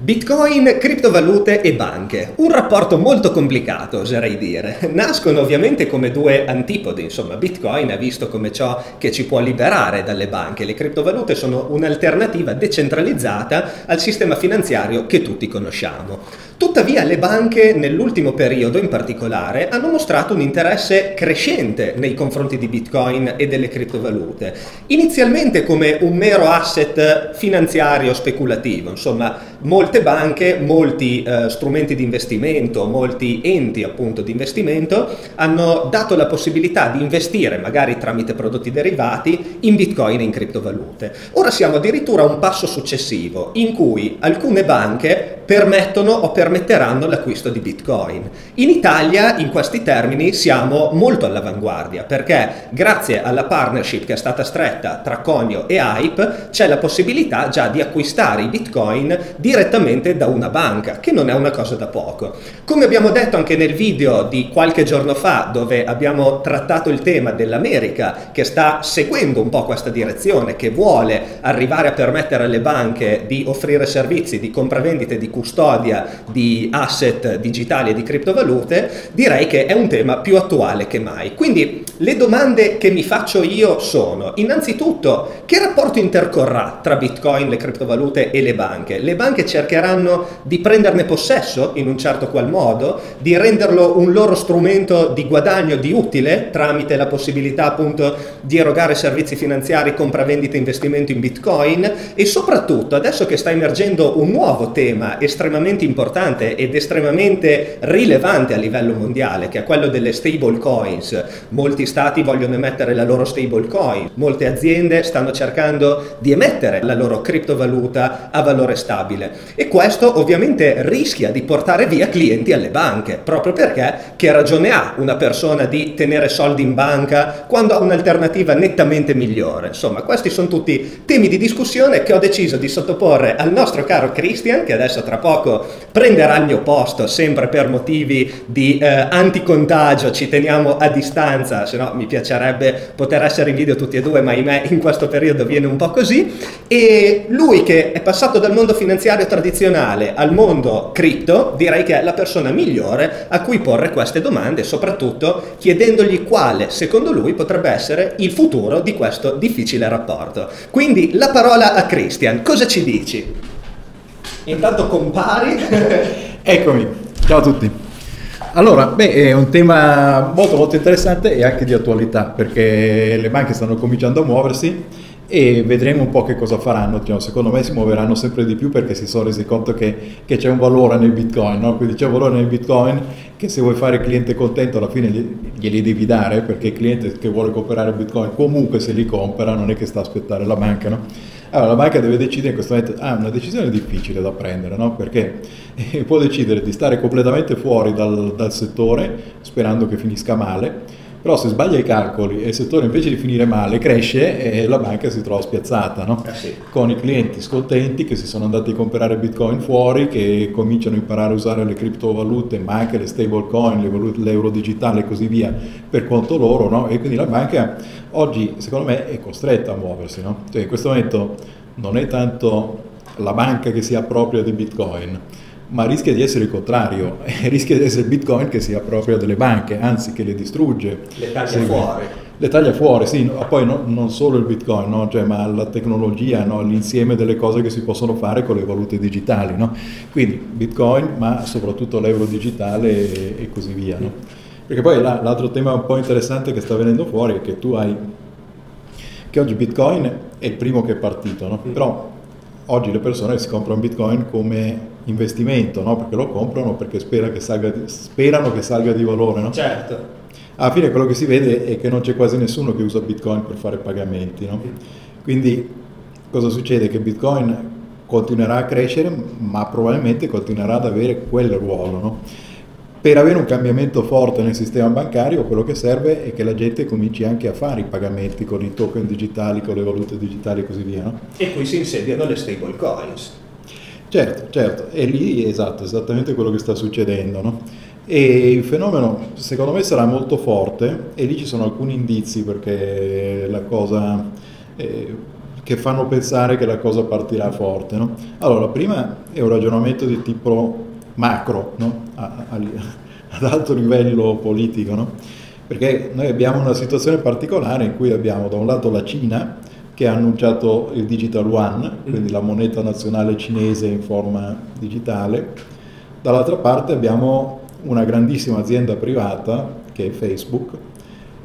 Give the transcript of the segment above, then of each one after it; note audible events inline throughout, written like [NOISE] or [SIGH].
Bitcoin, criptovalute e banche. Un rapporto molto complicato, oserei dire. Nascono ovviamente come due antipodi, insomma, Bitcoin è visto come ciò che ci può liberare dalle banche, le criptovalute sono un'alternativa decentralizzata al sistema finanziario che tutti conosciamo. Tuttavia le banche nell'ultimo periodo in particolare hanno mostrato un interesse crescente nei confronti di Bitcoin e delle criptovalute, inizialmente come un mero asset finanziario speculativo, insomma molte banche, molti eh, strumenti di investimento, molti enti appunto di investimento hanno dato la possibilità di investire magari tramite prodotti derivati in Bitcoin e in criptovalute. Ora siamo addirittura a un passo successivo in cui alcune banche permettono o permetteranno l'acquisto di Bitcoin. In Italia in questi termini siamo molto all'avanguardia perché grazie alla partnership che è stata stretta tra Conio e Hype c'è la possibilità già di acquistare i Bitcoin direttamente da una banca, che non è una cosa da poco. Come abbiamo detto anche nel video di qualche giorno fa dove abbiamo trattato il tema dell'America che sta seguendo un po' questa direzione, che vuole arrivare a permettere alle banche di offrire servizi di compravendite di custodia di asset digitali e di criptovalute, direi che è un tema più attuale che mai. Quindi le domande che mi faccio io sono, innanzitutto, che rapporto intercorrà tra Bitcoin, le criptovalute e le banche? Le banche cercheranno di prenderne possesso in un certo qual modo, di renderlo un loro strumento di guadagno, di utile, tramite la possibilità appunto di erogare servizi finanziari, compravendite, investimento in Bitcoin. E soprattutto adesso che sta emergendo un nuovo tema estremamente importante ed estremamente rilevante a livello mondiale, che è quello delle stable coins. Molti stati vogliono emettere la loro stable coin, molte aziende stanno cercando di emettere la loro criptovaluta a valore stabile e questo ovviamente rischia di portare via clienti alle banche, proprio perché che ragione ha una persona di tenere soldi in banca quando ha un'alternativa nettamente migliore? Insomma, questi sono tutti temi di discussione che ho deciso di sottoporre al nostro caro Christian, che adesso tra poco prenderà il mio posto, sempre per motivi di eh, anticontagio, ci teniamo a distanza, se no mi piacerebbe poter essere in video tutti e due, ma ahimè in questo periodo viene un po' così. E lui che è passato dal mondo finanziario tradizionale al mondo cripto, direi che è la persona migliore a cui porre queste domande, soprattutto chiedendogli quale, secondo lui, potrebbe essere il futuro di questo difficile rapporto. Quindi la parola a Christian, cosa ci dici? Intanto compari. [LAUGHS] Eccomi, ciao a tutti. Allora, beh, è un tema molto molto interessante e anche di attualità perché le banche stanno cominciando a muoversi e vedremo un po' che cosa faranno. Secondo me si muoveranno sempre di più perché si sono resi conto che, che c'è un valore nel bitcoin, no? quindi c'è un valore nel bitcoin che se vuoi fare il cliente contento alla fine glieli devi dare perché il cliente che vuole comprare bitcoin comunque se li compra non è che sta a aspettare la banca. No? Allora la banca deve decidere in questo momento, ah, una decisione difficile da prendere, no? perché può decidere di stare completamente fuori dal, dal settore sperando che finisca male però se sbaglia i calcoli e il settore invece di finire male cresce e la banca si trova spiazzata, no? eh sì. con i clienti scontenti che si sono andati a comprare bitcoin fuori, che cominciano a imparare a usare le criptovalute, ma anche le stable coin, l'euro digitale e così via per conto loro, no? e quindi la banca oggi secondo me è costretta a muoversi. No? Cioè, in questo momento non è tanto la banca che si appropria di bitcoin, ma rischia di essere il contrario, [LAUGHS] rischia di essere il bitcoin che si appropria delle banche, anzi che le distrugge. Le taglia fuori. Le taglia fuori, sì, poi no, non solo il bitcoin, no? cioè, ma la tecnologia, no? l'insieme delle cose che si possono fare con le valute digitali. Quindi bitcoin, ma soprattutto l'euro digitale e, e così via. Perché poi l'altro tema un po' interessante che sta venendo fuori è che tu hai, che oggi bitcoin è il primo che è partito, mm. però oggi le persone si comprano bitcoin come investimento, no? perché lo comprano perché spera che salga, sperano che salga di valore. No? Certo. Alla fine quello che si vede è che non c'è quasi nessuno che usa bitcoin per fare pagamenti. No? Quindi cosa succede? Che bitcoin continuerà a crescere, ma probabilmente continuerà ad avere quel ruolo. Per avere un cambiamento forte nel sistema bancario, quello che serve è che la gente cominci anche a fare i pagamenti con i token digitali, con le valute digitali e così via. No? E qui si insediano le stable coins. Certo, certo, e lì esatto, esattamente quello che sta succedendo. No? E il fenomeno secondo me sarà molto forte e lì ci sono alcuni indizi perché la cosa... Eh, che fanno pensare che la cosa partirà forte. No? Allora, prima è un ragionamento di tipo macro, no? a, a, ad alto livello politico, no? perché noi abbiamo una situazione particolare in cui abbiamo da un lato la Cina che ha annunciato il Digital One, quindi la moneta nazionale cinese in forma digitale, dall'altra parte abbiamo una grandissima azienda privata che è Facebook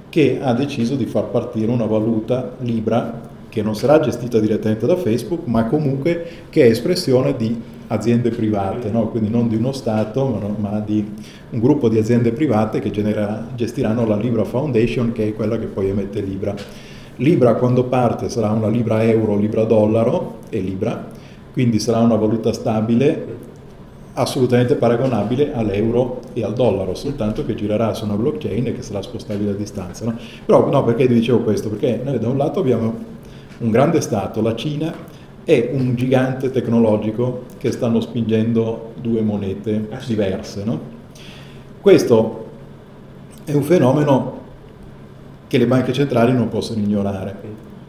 che ha deciso di far partire una valuta Libra che non sarà gestita direttamente da Facebook, ma comunque che è espressione di aziende private, no? quindi non di uno Stato, ma, ma, di un gruppo di aziende private che genera, gestiranno la Libra Foundation, che è quella che poi emette Libra. Libra quando parte sarà una Libra euro, Libra dollaro e Libra, quindi sarà una valuta stabile assolutamente paragonabile all'euro e al dollaro, soltanto che girerà su una blockchain e che sarà spostabile a distanza. No? Però no, perché dicevo questo? Perché noi da un lato abbiamo un grande Stato, la Cina, e un gigante tecnologico che stanno spingendo due monete ah, diverse. No? Questo è un fenomeno che le banche centrali non possono ignorare,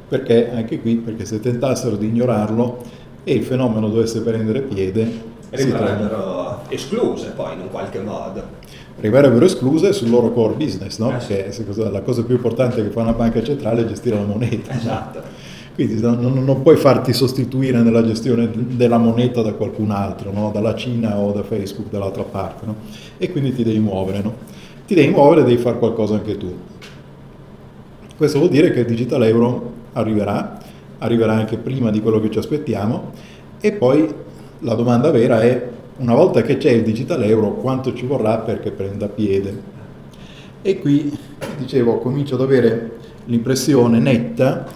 perché anche qui, perché se tentassero di ignorarlo e il fenomeno dovesse prendere piede, rimarrebbero escluse poi in un qualche modo. Rimarrebbero escluse sul loro core business, no? Eh, perché la cosa più importante che fa una banca centrale è gestire la moneta. Esatto. No? Quindi non, non, puoi farti sostituire nella gestione della moneta da qualcun altro, no? dalla Cina o da Facebook dall'altra parte. No? E quindi ti devi muovere. No? Ti devi muovere e devi fare qualcosa anche tu. Questo vuol dire che il digital euro arriverà, arriverà anche prima di quello che ci aspettiamo e poi la domanda vera è, una volta che c'è il digital euro, quanto ci vorrà perché prenda piede? E qui, dicevo, comincio ad avere l'impressione netta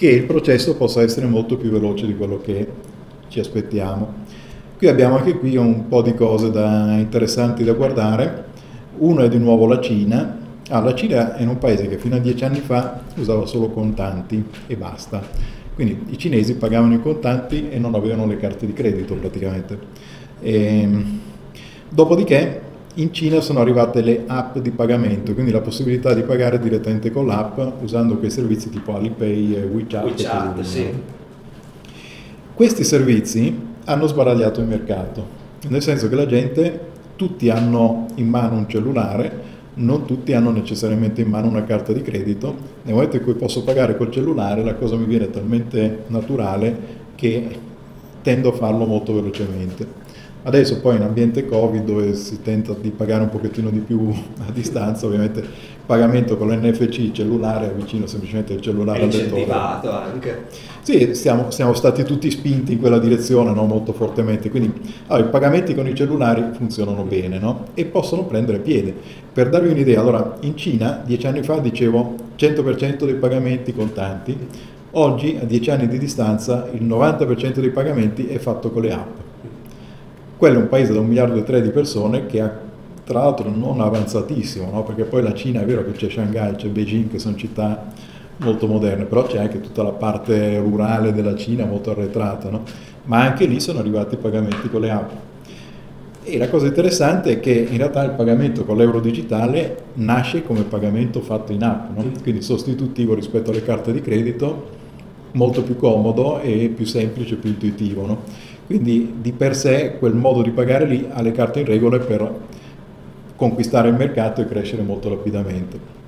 che il processo possa essere molto più veloce di quello che ci aspettiamo. Qui abbiamo anche qui un po' di cose da, interessanti da guardare. Uno è di nuovo la Cina. Ah, la Cina è un paese che fino a dieci anni fa usava solo contanti e basta. Quindi i cinesi pagavano i contanti e non avevano le carte di credito praticamente. E, ehm, dopodiché in Cina sono arrivate le app di pagamento, quindi la possibilità di pagare direttamente con l'app usando quei servizi tipo Alipay e WeChat. WeChat sì. Questi servizi hanno sbaragliato il mercato, nel senso che la gente, tutti hanno in mano un cellulare, non tutti hanno necessariamente in mano una carta di credito. Nel momento in cui posso pagare col cellulare la cosa mi viene talmente naturale che tendo a farlo molto velocemente. Adesso poi in ambiente Covid dove si tenta di pagare un pochettino di più [LAUGHS] a distanza, ovviamente il pagamento con l'NFC cellulare avvicino semplicemente il cellulare al lettore. incentivato anche. Sì, siamo, siamo, stati tutti spinti in quella direzione no? molto fortemente, quindi allora, i pagamenti con i cellulari funzionano bene no? e possono prendere piede. Per darvi un'idea, allora in Cina dieci anni fa dicevo 100% dei pagamenti contanti, oggi a dieci anni di distanza il 90% dei pagamenti è fatto con le app quello è un paese da un miliardo e tre di persone che ha tra l'altro non avanzatissimo, no? perché poi la Cina è vero che c'è Shanghai, c'è Beijing che sono città molto moderne, però c'è anche tutta la parte rurale della Cina molto arretrata, no? ma anche lì sono arrivati i pagamenti con le app. E la cosa interessante è che in realtà il pagamento con l'euro digitale nasce come pagamento fatto in app, no? quindi sostitutivo rispetto alle carte di credito, molto più comodo e più semplice, più intuitivo. No? Quindi di per sé quel modo di pagare lì ha le carte in regola per conquistare il mercato e crescere molto rapidamente.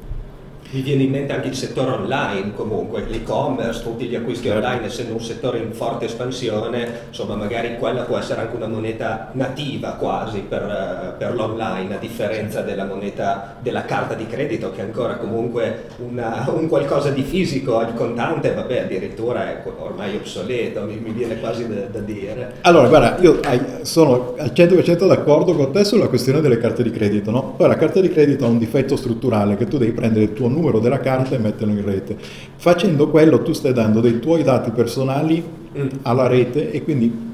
Mi viene in mente anche il settore online comunque, l'e-commerce, tutti gli acquisti certo. online, essendo un settore in forte espansione, insomma magari quella può essere anche una moneta nativa quasi per, per l'online, a differenza della moneta della carta di credito che è ancora comunque una, un qualcosa di fisico, il contante vabbè addirittura è ormai obsoleto, mi, mi viene quasi da, da, dire. Allora guarda, io sono al 100% d'accordo con te sulla questione delle carte di credito, no? Poi la carta di credito ha un difetto strutturale che tu devi prendere il tuo numero numero della carta e metterlo in rete. Facendo quello tu stai dando dei tuoi dati personali mm. alla rete e quindi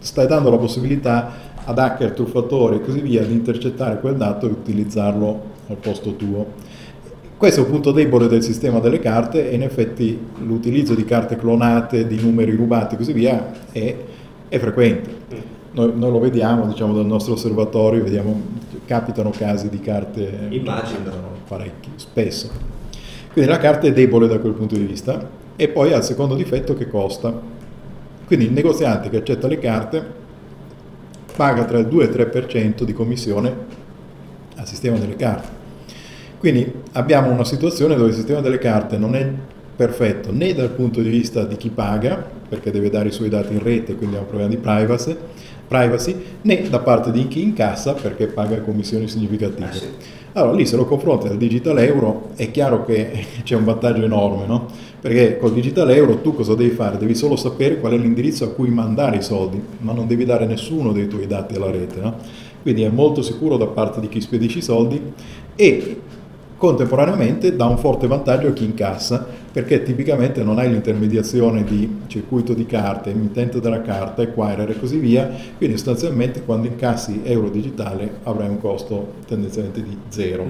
stai dando la possibilità ad hacker, truffatori e così via di intercettare quel dato e utilizzarlo al posto tuo. Questo è un punto debole del sistema delle carte e in effetti l'utilizzo di carte clonate, di numeri rubati e così via è, è frequente. Mm. Noi, noi, lo vediamo diciamo, dal nostro osservatorio, vediamo, capitano casi di carte Immagino. Parecchi, spesso. Quindi la carta è debole da quel punto di vista, e poi ha il secondo difetto che costa. Quindi il negoziante che accetta le carte paga tra il 2 e il 3% di commissione al sistema delle carte. Quindi abbiamo una situazione dove il sistema delle carte non è perfetto né dal punto di vista di chi paga, perché deve dare i suoi dati in rete, quindi ha un problema di privacy, privacy, né da parte di chi incassa perché paga commissioni significative. Allora lì se lo confronti al digital euro è chiaro che [LAUGHS] c'è un vantaggio enorme, no? Perché col digital euro tu cosa devi fare? Devi solo sapere qual è l'indirizzo a cui mandare i soldi, ma non devi dare nessuno dei tuoi dati alla rete, no? Quindi è molto sicuro da parte di chi spedisce i soldi e contemporaneamente dà un forte vantaggio a chi incassa perché tipicamente non hai l'intermediazione di circuito di carte, emittente della carta, acquirer e così via, quindi sostanzialmente quando incassi euro digitale avrai un costo tendenzialmente di zero.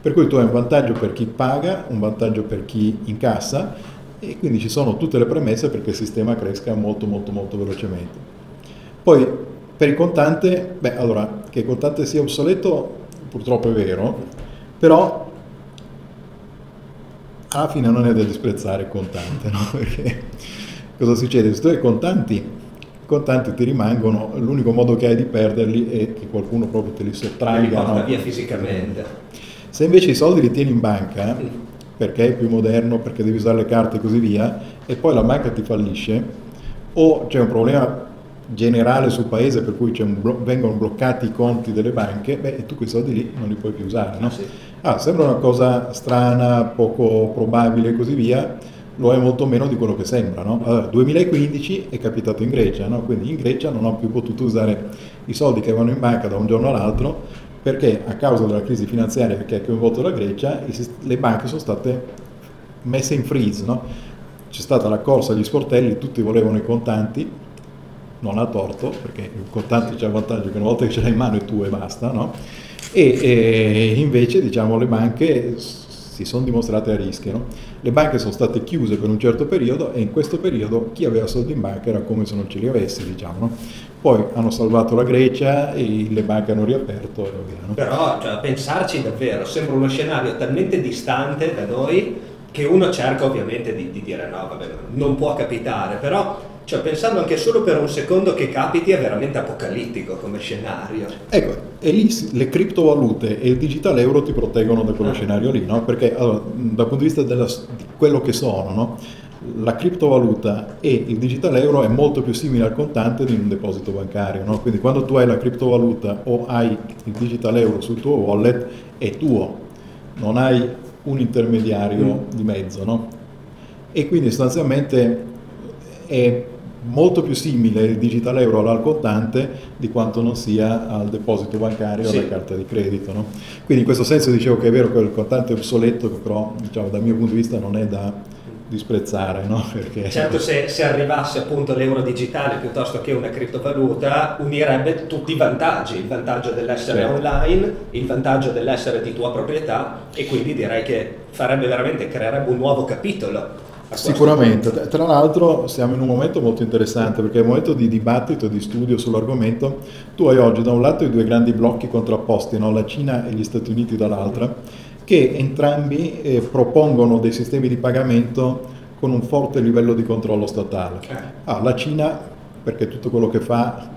Per cui tu hai un vantaggio per chi paga, un vantaggio per chi incassa e quindi ci sono tutte le premesse perché il sistema cresca molto molto molto velocemente. Poi per il contante, beh allora che il contante sia obsoleto purtroppo è vero, però alla fine non è da disprezzare contante, no? [LAUGHS] Perché cosa succede? Se tu hai contanti, i contanti ti rimangono, l'unico modo che hai di perderli è che qualcuno proprio te li sottragga. Li no? via fisicamente. Se invece i soldi li tieni in banca, perché è più moderno, perché devi usare le carte e così via, e poi la banca ti fallisce, o c'è un problema generale sul paese per cui blo- vengono bloccati i conti delle banche, beh, tu quei soldi lì non li puoi più usare. No? Sì. Ah, sembra una cosa strana, poco probabile e così via, lo è molto meno di quello che sembra. No? Allora, 2015 è capitato in Grecia, no? quindi in Grecia non ho più potuto usare i soldi che avevano in banca da un giorno all'altro perché a causa della crisi finanziaria che ha coinvolto la Grecia le banche sono state messe in freeze. No? C'è stata la corsa agli sportelli, tutti volevano i contanti, non ha torto, perché il contante c'è il vantaggio che una volta che ce l'hai in mano è tu e basta, no? E, e invece diciamo le banche si sono dimostrate a rischio. No? Le banche sono state chiuse per un certo periodo e in questo periodo chi aveva soldi in banca era come se non ce li avesse, diciamo. No? Poi hanno salvato la Grecia e le banche hanno riaperto via. No? Però cioè, a pensarci davvero sembra uno scenario talmente distante da noi che uno cerca ovviamente di, di dire no, vabbè, non può capitare, però cioè, pensando anche solo per un secondo che capiti è veramente apocalittico come scenario. Ecco, e lì le criptovalute e il digital euro ti proteggono da quello ah. scenario lì, no? Perché allora, dal punto di vista della, di quello che sono, no? la criptovaluta e il digital euro è molto più simile al contante di un deposito bancario, no? quindi quando tu hai la criptovaluta o hai il digital euro sul tuo wallet è tuo, non hai un intermediario mm. di mezzo. No? E quindi sostanzialmente è molto più simile il digital euro al contante di quanto non sia al deposito bancario o sì. alla carta di credito. No? Quindi in questo senso dicevo che è vero che il contante è obsoleto, che però diciamo, dal mio punto di vista non è da disprezzare. No? [LAUGHS] Perché... Certo se, se, arrivasse appunto l'euro digitale piuttosto che una criptovaluta unirebbe tutti i vantaggi, il vantaggio dell'essere certo. online, il vantaggio dell'essere di tua proprietà e quindi direi che farebbe veramente, creerebbe un nuovo capitolo Sicuramente, tra l'altro siamo in un momento molto interessante perché è un momento di dibattito e di studio sull'argomento. Tu hai oggi da un lato i due grandi blocchi contrapposti, no? la Cina e gli Stati Uniti dall'altra, che entrambi eh, propongono dei sistemi di pagamento con un forte livello di controllo statale. Ah, la Cina, perché tutto quello che fa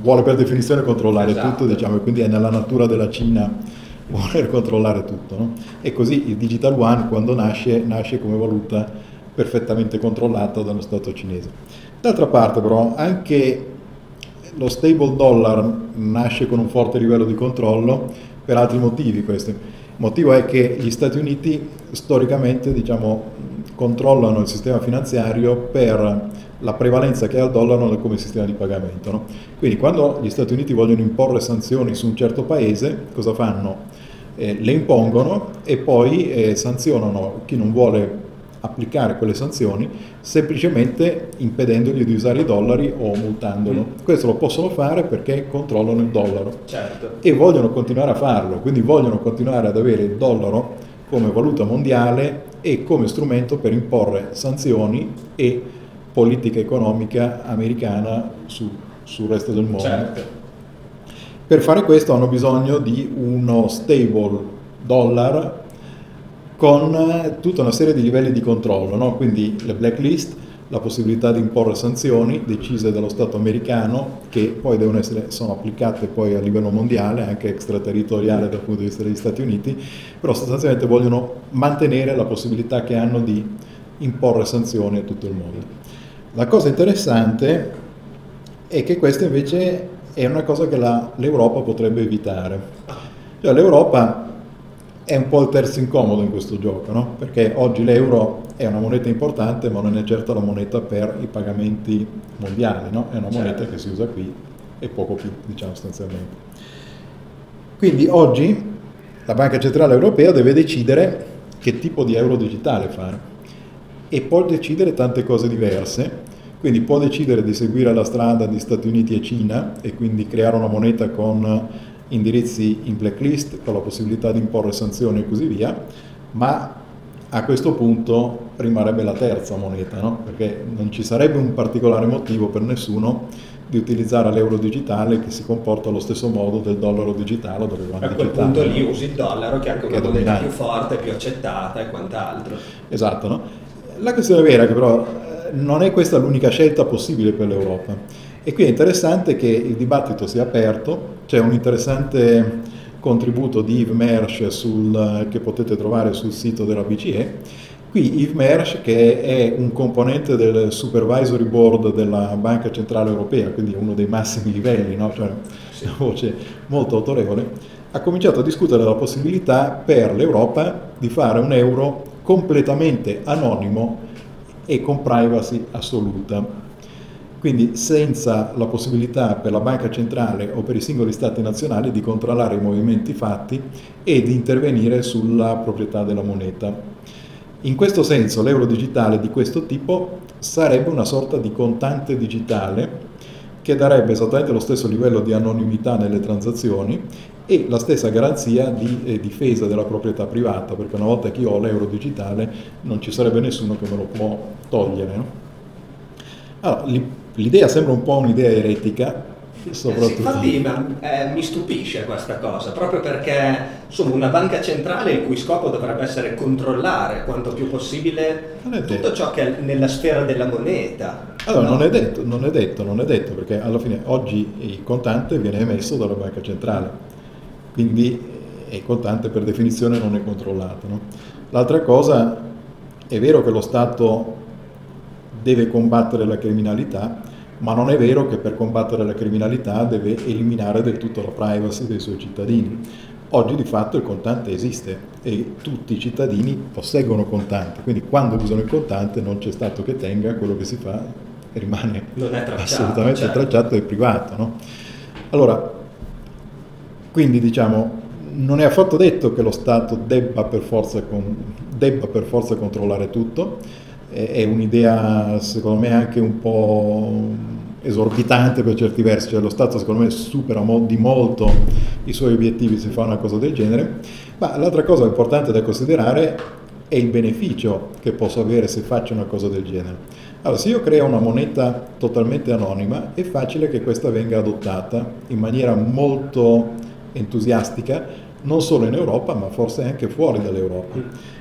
vuole per definizione controllare esatto. tutto, diciamo, e quindi è nella natura della Cina [LAUGHS] voler controllare tutto. No? E così il Digital One quando nasce, nasce come valuta perfettamente controllato dallo Stato cinese. D'altra parte però anche lo stable dollar nasce con un forte livello di controllo per altri motivi questo. Il motivo è che gli Stati Uniti storicamente diciamo, controllano il sistema finanziario per la prevalenza che ha il dollaro come sistema di pagamento. No? Quindi quando gli Stati Uniti vogliono imporre sanzioni su un certo paese, cosa fanno? Eh, le impongono e poi eh, sanzionano chi non vuole applicare quelle sanzioni semplicemente impedendogli di usare i dollari o multandolo. Mm. Questo lo possono fare perché controllano il dollaro certo. e vogliono continuare a farlo, quindi vogliono continuare ad avere il dollaro come valuta mondiale e come strumento per imporre sanzioni e politica economica americana su, sul resto del mondo. Certo. Per fare questo hanno bisogno di uno stable dollar con eh, tutta una serie di livelli di controllo, no? quindi le blacklist, la possibilità di imporre sanzioni decise dallo Stato americano che poi devono essere, sono applicate poi a livello mondiale, anche extraterritoriale dal punto di vista degli Stati Uniti, però sostanzialmente vogliono mantenere la possibilità che hanno di imporre sanzioni a tutto il mondo. La cosa interessante è che questa invece è una cosa che l'Europa potrebbe evitare. Cioè, L'Europa è un po' il terzo incomodo in questo gioco, no? perché oggi l'euro è una moneta importante ma non è certo la moneta per i pagamenti mondiali, no? è una moneta certo. che si usa qui e poco più, diciamo sostanzialmente. Quindi oggi la Banca Centrale Europea deve decidere che tipo di euro digitale fare e può decidere tante cose diverse, quindi può decidere di seguire la strada di Stati Uniti e Cina e quindi creare una moneta con indirizzi in blacklist con la possibilità di imporre sanzioni e così via, ma a questo punto rimarrebbe la terza moneta, no? perché non ci sarebbe un particolare motivo per nessuno di utilizzare l'euro digitale che si comporta allo stesso modo del dollaro digitale o del yuan digitale. A quel punto lì usi il dollaro che è anche una moneta più forte, più accettata e quant'altro. Esatto, no? La questione vera è che però eh, non è questa l'unica scelta possibile per l'Europa e qui è interessante che il dibattito sia aperto, c'è un interessante contributo di Yves Mersch sul, che potete trovare sul sito della BCE. Qui Yves Mersch, che è un componente del Supervisory Board della Banca Centrale Europea, quindi uno dei massimi livelli, no? cioè una [LAUGHS] voce molto autorevole, ha cominciato a discutere la possibilità per l'Europa di fare un euro completamente anonimo e con privacy assoluta quindi senza la possibilità per la banca centrale o per i singoli stati nazionali di controllare i movimenti fatti e di intervenire sulla proprietà della moneta. In questo senso l'euro digitale di questo tipo sarebbe una sorta di contante digitale che darebbe esattamente lo stesso livello di anonimità nelle transazioni e la stessa garanzia di eh, difesa della proprietà privata, perché una volta che io ho l'euro digitale non ci sarebbe nessuno che me lo può togliere. No? Allora, L'idea sembra un po' un'idea eretica, soprattutto. Sì, infatti eh, mi stupisce questa cosa, proprio perché insomma, una banca centrale il cui scopo dovrebbe essere controllare quanto più possibile tutto ciò che è nella sfera della moneta. Allora, no? non, è detto, non è detto, non è detto, perché alla fine oggi il contante viene emesso dalla banca centrale, quindi eh, il contante per definizione non è controllato. No? L'altra cosa, è vero che lo Stato deve combattere la criminalità, ma non è vero che per combattere la criminalità deve eliminare del tutto la privacy dei suoi cittadini. Oggi di fatto il contante esiste e tutti i cittadini posseggono contante, quindi quando usano il contante non c'è stato che tenga quello che si fa rimane tracciato, assolutamente certo. tracciato e privato. No? Allora, quindi diciamo, non è affatto detto che lo Stato debba per forza, con, debba per forza controllare tutto, è un'idea secondo me anche un po' esorbitante per certi versi, cioè lo Stato secondo me supera di molto i suoi obiettivi se fa una cosa del genere, ma l'altra cosa importante da considerare è il beneficio che posso avere se faccio una cosa del genere. Allora, se io creo una moneta totalmente anonima, è facile che questa venga adottata in maniera molto entusiastica, non solo in Europa, ma forse anche fuori dall'Europa.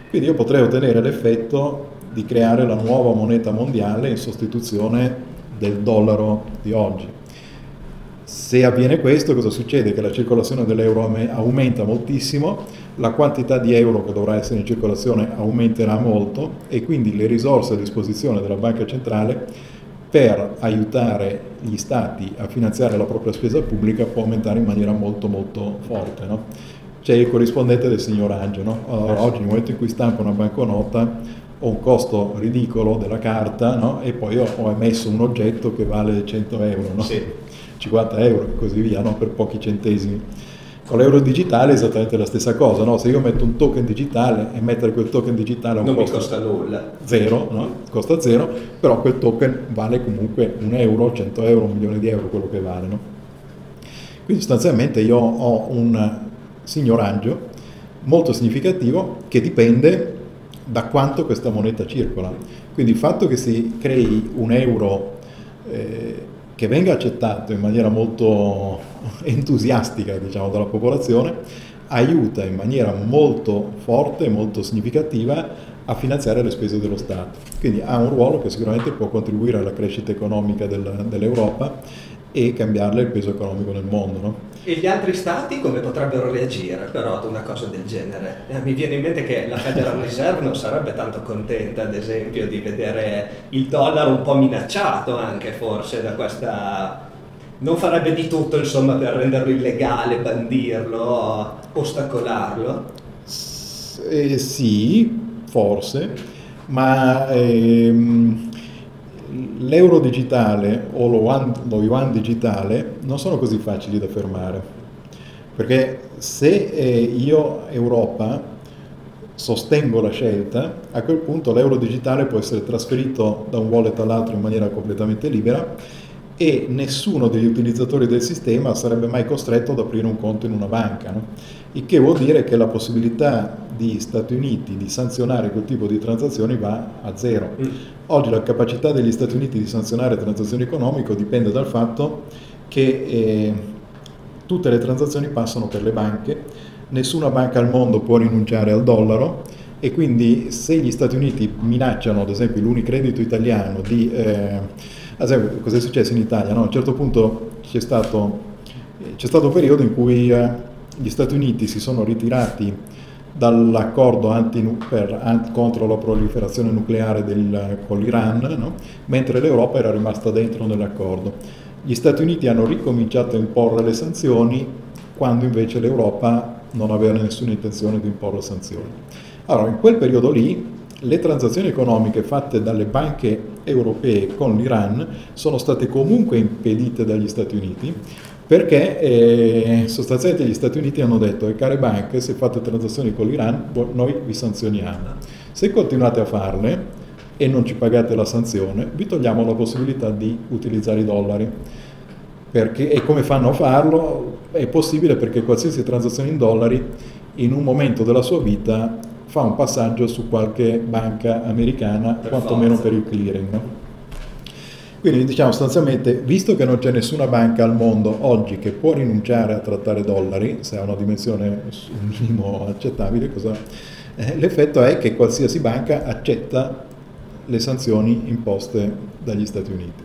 Quindi io potrei ottenere l'effetto di creare la nuova moneta mondiale in sostituzione del dollaro di oggi. Se avviene questo, cosa succede? Che la circolazione dell'euro aumenta moltissimo, la quantità di euro che dovrà essere in circolazione aumenterà molto e quindi le risorse a disposizione della banca centrale per aiutare gli stati a finanziare la propria spesa pubblica può aumentare in maniera molto molto forte. No? C'è il corrispondente del signor Angio, no? allora, oggi nel momento in cui stampa una banconota ho un costo ridicolo della carta no? e poi ho, ho, emesso un oggetto che vale 100 euro, no? sì. 50 euro e così via, no? per pochi centesimi. Con l'euro digitale è esattamente la stessa cosa, no? se io metto un token digitale e mettere quel token digitale a un non costo costa nulla. Zero, no? costa zero, però quel token vale comunque un euro, 100 euro, un milione di euro, quello che vale. No? Quindi sostanzialmente io ho un signoraggio molto significativo che dipende da quanto questa moneta circola. Quindi il fatto che si crei un euro eh, che venga accettato in maniera molto [LAUGHS] entusiastica diciamo, dalla popolazione aiuta in maniera molto forte molto significativa a finanziare le spese dello Stato. Quindi ha un ruolo che sicuramente può contribuire alla crescita economica del, dell'Europa e cambiarle il peso economico nel mondo. No? E gli altri stati come potrebbero reagire però ad una cosa del genere? Eh, mi viene in mente che la Federal Reserve non sarebbe tanto contenta, ad esempio, di vedere il dollaro un po' minacciato anche forse da questa... Non farebbe di tutto insomma per renderlo illegale, bandirlo, ostacolarlo? S- eh, sì, forse, ma ehm, l'euro digitale o lo yuan, lo yuan, digitale non sono così facili da fermare. Perché se eh, io, Europa, sostengo la scelta, a quel punto l'euro digitale può essere trasferito da un wallet all'altro in maniera completamente libera e nessuno degli utilizzatori del sistema sarebbe mai costretto ad aprire un conto in una banca. No? Il che vuol dire che la possibilità di Stati Uniti di sanzionare quel tipo di transazioni va a zero. Mm. Oggi la capacità degli Stati Uniti di sanzionare transazioni economiche dipende dal fatto che eh, tutte le transazioni passano per le banche, nessuna banca al mondo può rinunciare al dollaro e quindi se gli Stati Uniti minacciano ad esempio l'unicredito italiano di... Eh, ad esempio, cosa è successo in Italia? No? A un certo punto c'è stato, c'è stato un periodo in cui eh, gli Stati Uniti si sono ritirati dall'accordo per, contro la proliferazione nucleare del, con l'Iran, no? mentre l'Europa era rimasta dentro nell'accordo. Gli Stati Uniti hanno ricominciato a imporre le sanzioni quando invece l'Europa non aveva nessuna intenzione di imporre sanzioni. Allora, in quel periodo lì le transazioni economiche fatte dalle banche europee con l'Iran sono state comunque impedite dagli Stati Uniti perché eh, sostanzialmente gli Stati Uniti hanno detto ai care banche se fate transazioni con l'Iran noi vi sanzioniamo. Se continuate a farle e non ci pagate la sanzione vi togliamo la possibilità di utilizzare i dollari. Perché, e come fanno a farlo? È possibile perché qualsiasi transazione in dollari in un momento della sua vita fa un passaggio su qualche banca americana, per quantomeno forza. per il clearing. No? Quindi diciamo sostanzialmente, visto che non c'è nessuna banca al mondo oggi che può rinunciare a trattare dollari, se ha una dimensione un minimo accettabile, eh, l'effetto è che qualsiasi banca accetta le sanzioni imposte dagli Stati Uniti.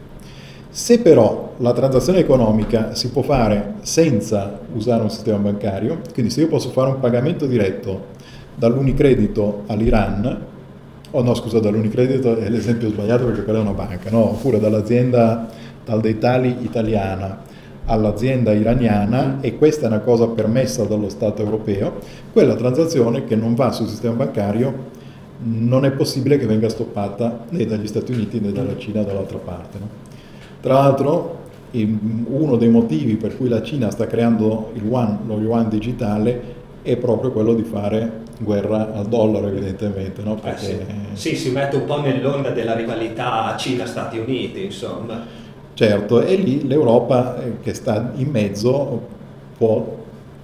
Se però la transazione economica si può fare senza usare un sistema bancario, quindi se io posso fare un pagamento diretto dall'Unicredito all'Iran, o oh no scusa, dall'Unicredito è l'esempio sbagliato perché quella è una banca, no, oppure dall'azienda, dal Deitali italiana all'azienda iraniana e questa è una cosa permessa dallo Stato europeo, quella transazione che non va sul sistema bancario non è possibile che venga stoppata né dagli Stati Uniti né dalla Cina dall'altra parte. No? Tra l'altro uno dei motivi per cui la Cina sta creando il yuan, lo yuan digitale è proprio quello di fare guerra al dollaro evidentemente, no? Eh sì. sì. si mette un po' nell'onda della rivalità Cina-Stati Uniti, insomma. Certo, e lì l'Europa eh, che sta in mezzo può,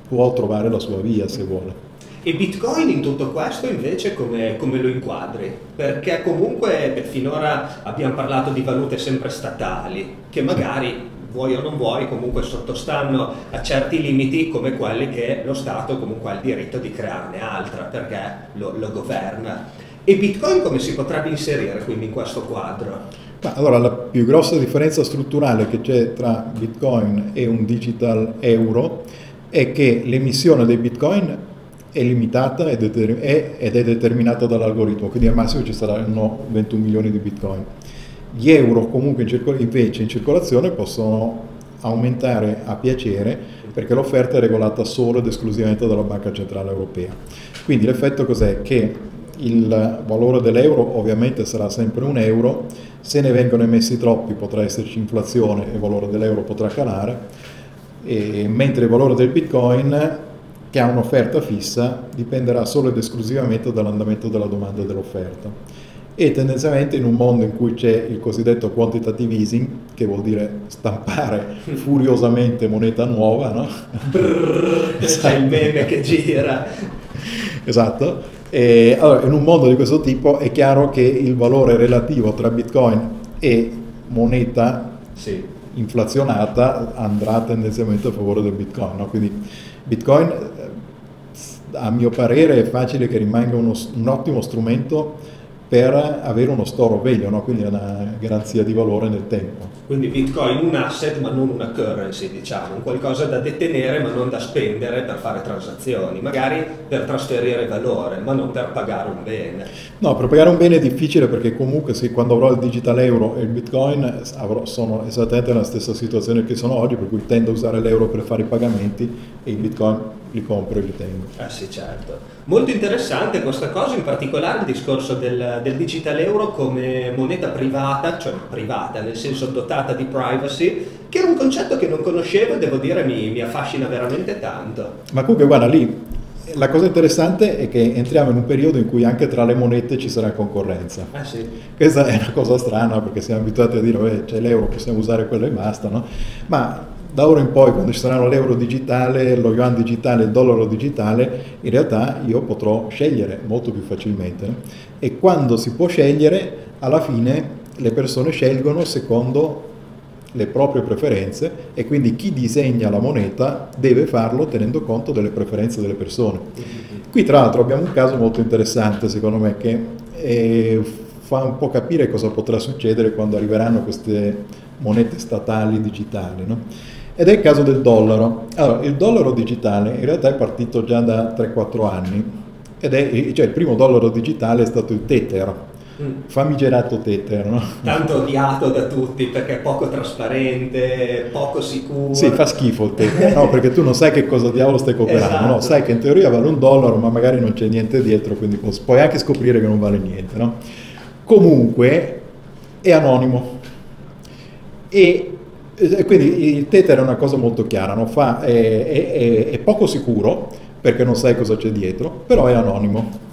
può trovare la sua via se vuole. E Bitcoin in tutto questo invece come, come, lo inquadri? Perché comunque finora abbiamo parlato di valute sempre statali, che magari vuoi o non vuoi, comunque sottostanno a certi limiti come quelli che lo Stato comunque ha il diritto di crearne altra perché lo, lo governa. E Bitcoin come si potrebbe inserire quindi in questo quadro? Allora la più grossa differenza strutturale che c'è tra Bitcoin e un digital euro è che l'emissione dei Bitcoin è limitata ed è, determinata dall'algoritmo, quindi al massimo ci saranno 21 milioni di Bitcoin gli euro comunque in circol- invece in circolazione possono aumentare a piacere perché l'offerta è regolata solo ed esclusivamente dalla Banca Centrale Europea. Quindi l'effetto cos'è? Che il valore dell'euro ovviamente sarà sempre un euro, se ne vengono emessi troppi potrà esserci inflazione e il valore dell'euro potrà calare, e, mentre il valore del bitcoin che ha un'offerta fissa dipenderà solo ed esclusivamente dall'andamento della domanda e dell'offerta e tendenzialmente in un mondo in cui c'è il cosiddetto quantitative easing, che vuol dire stampare furiosamente moneta nuova, no? Brrr, esatto. C'è il meme che gira. Esatto. E, allora, in un mondo di questo tipo è chiaro che il valore relativo tra Bitcoin e moneta sì. inflazionata andrà tendenzialmente a favore del Bitcoin. No? Quindi Bitcoin a mio parere è facile che rimanga uno, un ottimo strumento per avere uno store veglio, no? quindi una garanzia di valore nel tempo. Quindi Bitcoin un asset ma non una currency, diciamo, un qualcosa da detenere ma non da spendere per fare transazioni, magari per trasferire valore, ma non per pagare un bene. No, per pagare un bene è difficile perché comunque se quando avrò il digital euro e il Bitcoin avrò, sono esattamente nella stessa situazione che sono oggi, per cui tendo a usare l'euro per fare i pagamenti e il Bitcoin li compro e li tengo. Ah sì, certo. Molto interessante questa cosa, in particolare il discorso del, del digital euro come moneta privata, cioè privata nel senso dotata di privacy, che è un concetto che non conoscevo e devo dire mi, mi affascina veramente tanto. Ma comunque guarda lì, la cosa interessante è che entriamo in un periodo in cui anche tra le monete ci sarà concorrenza. Ah, sì. Questa è una cosa strana perché siamo abituati a dire c'è l'euro, possiamo usare quello e basta, no? Ma da ora in poi, quando ci saranno l'euro digitale, lo yuan digitale, il dollaro digitale, in realtà io potrò scegliere molto più facilmente. E quando si può scegliere, alla fine le persone scelgono secondo le proprie preferenze e quindi chi disegna la moneta deve farlo tenendo conto delle preferenze delle persone. Qui tra l'altro abbiamo un caso molto interessante secondo me che eh, fa un po' capire cosa potrà succedere quando arriveranno queste monete statali digitali. No? Ed è il caso del dollaro. Allora, il dollaro digitale in realtà è partito già da 3-4 anni ed è, cioè il primo dollaro digitale è stato il Tether, mm. famigerato Tether, no? Tanto odiato da tutti perché è poco trasparente, poco sicuro. Sì, fa schifo il Tether, no? Perché tu non sai che cosa diavolo stai comprando, esatto. no? Sai che in teoria vale un dollaro, ma magari non c'è niente dietro, quindi puoi anche scoprire che non vale niente, no? Comunque è anonimo e quindi il Tether è una cosa molto chiara? Fa, è, è, è, poco sicuro perché non sai cosa c'è dietro, però è anonimo.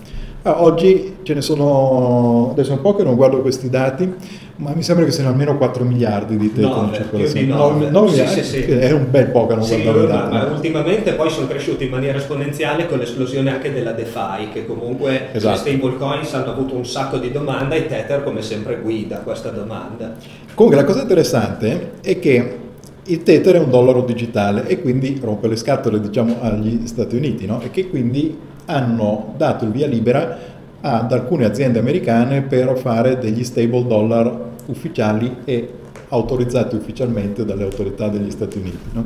Ah, oggi ce ne sono, adesso un po' che non guardo questi dati, ma mi sembra che siano almeno 4 miliardi di Tether in circolazione. 9, 9 sì, sì, sì. È un bel po' che non sì, guardavo i dati. Ma ultimamente poi sono cresciuti in maniera esponenziale con l'esplosione anche della DeFi, che comunque esatto. le stablecoins hanno avuto un sacco di domanda e Tether come sempre guida questa domanda. Comunque la cosa interessante è che il Tether è un dollaro digitale e quindi rompe le scatole diciamo, agli Stati Uniti no? e che quindi hanno dato il via libera ad alcune aziende americane per fare degli stable dollar ufficiali e autorizzati ufficialmente dalle autorità degli Stati Uniti. No?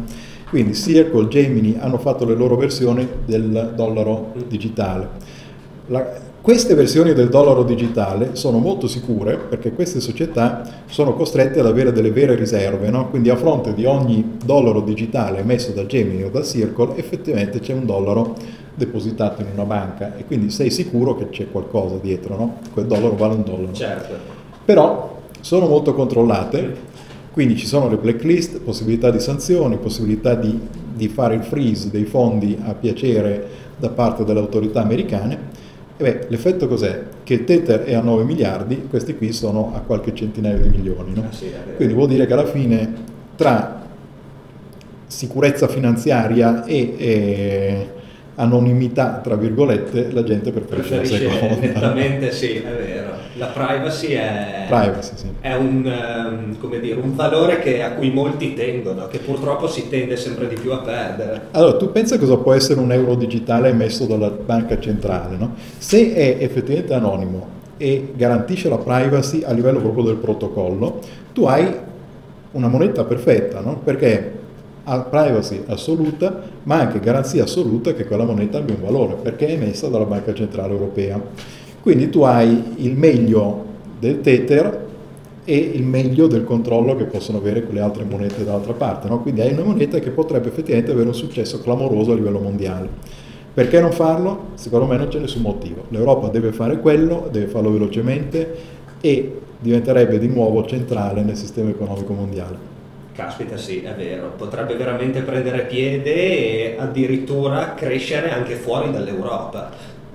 Quindi Circle, Gemini hanno fatto le loro versioni del dollaro digitale. La, queste versioni del dollaro digitale sono molto sicure perché queste società sono costrette ad avere delle vere riserve, no? quindi a fronte di ogni dollaro digitale emesso da Gemini o da Circle effettivamente c'è un dollaro depositato in una banca e quindi sei sicuro che c'è qualcosa dietro, no? quel dollaro vale un dollaro. Certo. Però sono molto controllate, quindi ci sono le blacklist, possibilità di sanzioni, possibilità di, di fare il freeze dei fondi a piacere da parte delle autorità americane beh, l'effetto cos'è? Che il Tether è a 9 miliardi, questi qui sono a qualche centinaio di milioni. No? Ah, Quindi vuol dire che alla fine tra sicurezza finanziaria e, e anonimità, tra virgolette, la gente preferisce, preferisce la seconda. Nettamente sì, è vero. La privacy è, privacy, sì. è un, um, dire, un, valore che, a cui molti tendono, che purtroppo si tende sempre di più a perdere. Allora, tu pensa cosa può essere un euro digitale emesso dalla banca centrale? No? Se è effettivamente anonimo e garantisce la privacy a livello proprio del protocollo, tu hai una moneta perfetta, no? perché privacy assoluta, ma anche garanzia assoluta che quella moneta abbia un valore, perché è emessa dalla Banca Centrale Europea. Quindi tu hai il meglio del Tether e il meglio del controllo che possono avere quelle altre monete dall'altra parte. No? Quindi hai una moneta che potrebbe effettivamente avere un successo clamoroso a livello mondiale. Perché non farlo? Secondo me non c'è nessun motivo. L'Europa deve fare quello, deve farlo velocemente e diventerebbe di nuovo centrale nel sistema economico mondiale. Caspita, sì, è vero, potrebbe veramente prendere piede e addirittura crescere anche fuori dall'Europa.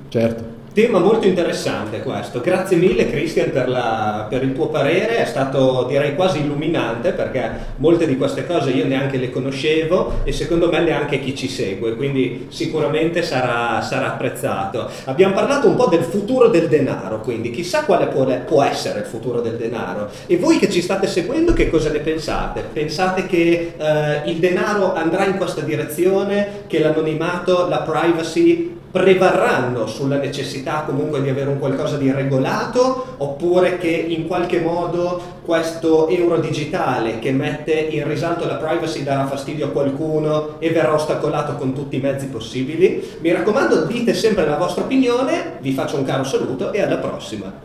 Certo. Tema molto interessante questo, grazie mille Christian per, la, per, il tuo parere, è stato direi quasi illuminante perché molte di queste cose io neanche le conoscevo e secondo me neanche chi ci segue, quindi sicuramente sarà, sarà apprezzato. Abbiamo parlato un po' del futuro del denaro, quindi chissà quale può, può essere il futuro del denaro e voi che ci state seguendo che cosa ne pensate? Pensate che eh, il denaro andrà in questa direzione, che l'anonimato, la privacy prevarranno sulla necessità comunque di avere un qualcosa di regolato oppure che in qualche modo questo euro digitale che mette in risalto la privacy darà fastidio a qualcuno e verrà ostacolato con tutti i mezzi possibili? Mi raccomando dite sempre la vostra opinione, vi faccio un caro saluto e alla prossima.